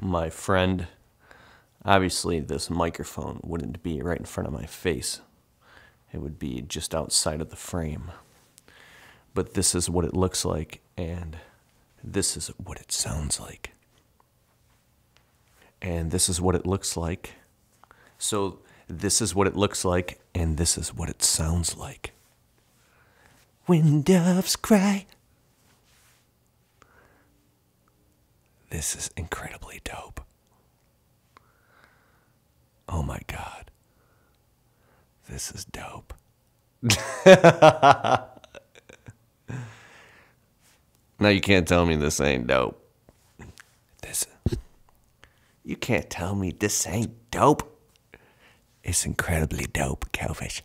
my friend. Obviously, this microphone wouldn't be right in front of my face, it would be just outside of the frame. But this is what it looks like, and this is what it sounds like. And this is what it looks like. So, this is what it looks like, and this is what it sounds like. When doves cry. This is incredibly dope. Oh my god. This is dope. now you can't tell me this ain't dope. This You can't tell me this ain't dope. It's incredibly dope, Kalfas.